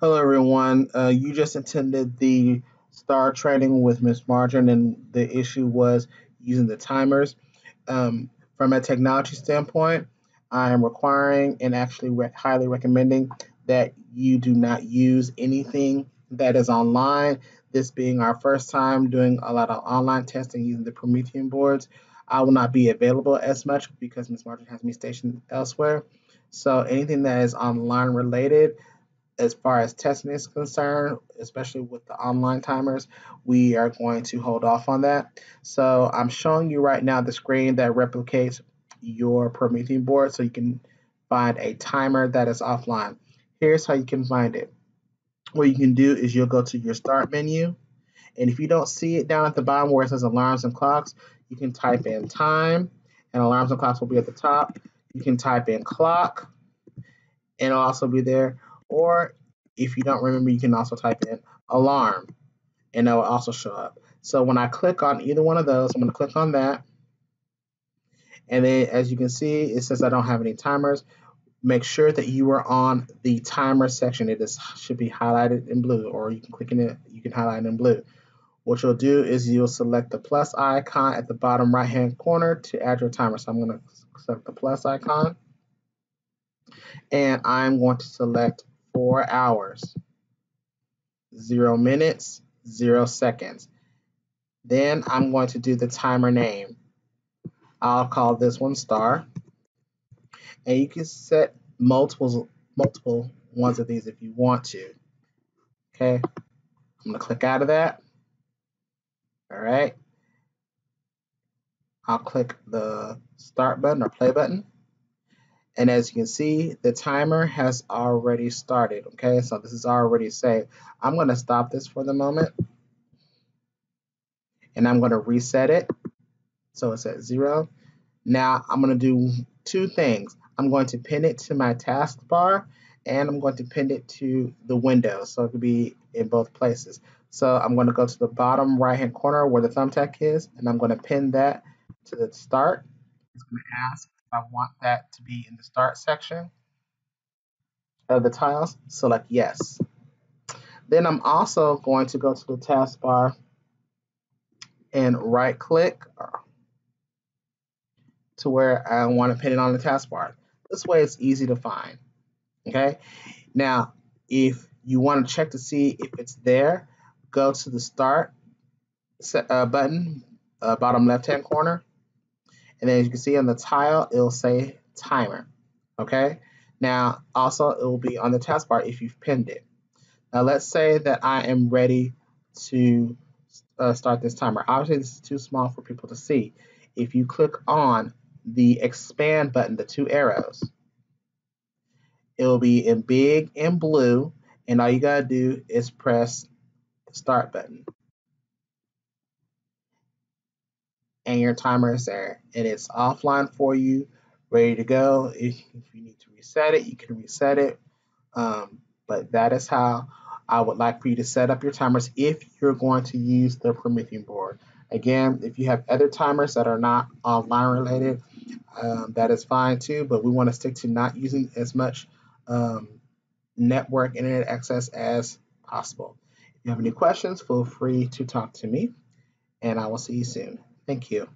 Hello, everyone. Uh, you just attended the STAR training with Ms. Martin, and the issue was using the timers. Um, from a technology standpoint, I am requiring and actually re- highly recommending that you do not use anything that is online. This being our first time doing a lot of online testing using the Promethean boards, I will not be available as much because Ms. Martin has me stationed elsewhere. So anything that is online related, as far as testing is concerned, especially with the online timers, we are going to hold off on that. So I'm showing you right now the screen that replicates your Promethean board so you can find a timer that is offline. Here's how you can find it. What you can do is you'll go to your start menu and if you don't see it down at the bottom where it says alarms and clocks, you can type in time and alarms and clocks will be at the top. You can type in clock and it'll also be there. Or if you don't remember, you can also type in alarm and it will also show up. So when I click on either one of those, I'm going to click on that. And then as you can see, it says I don't have any timers. Make sure that you are on the timer section. It is should be highlighted in blue, or you can click in it, you can highlight in blue. What you'll do is you'll select the plus icon at the bottom right hand corner to add your timer. So I'm going to select the plus icon and I'm going to select four hours, zero minutes, zero seconds. Then I'm going to do the timer name. I'll call this one star. And you can set multiple multiple ones of these if you want to. Okay. I'm to click out of that. All right. I'll click the start button or play button. And as you can see, the timer has already started. Okay, so this is already saved. I'm going to stop this for the moment. And I'm going to reset it. So it's at zero. Now I'm going to do two things. I'm going to pin it to my taskbar and I'm going to pin it to the window. So it could be in both places. So I'm going to go to the bottom right hand corner where the thumbtack is and I'm going to pin that to the start. It's going to ask I want that to be in the start section of the tiles, select yes. Then I'm also going to go to the taskbar and right click to where I want to pin it on the taskbar. This way it's easy to find. Okay. Now, if you want to check to see if it's there, go to the start uh, button, uh, bottom left hand corner, and as you can see on the tile, it'll say timer. Okay. Now, also it will be on the taskbar if you've pinned it. Now, let's say that I am ready to uh, start this timer. Obviously, this is too small for people to see. If you click on the expand button, the two arrows, it will be in big and blue, and all you gotta do is press the start button. And your timer is there and it's offline for you, ready to go. If, if you need to reset it, you can reset it. Um, but that is how I would like for you to set up your timers if you're going to use the Promethean board. Again, if you have other timers that are not online related, um, that is fine too, but we want to stick to not using as much um, network internet access as possible. If you have any questions, feel free to talk to me, and I will see you soon. Thank you.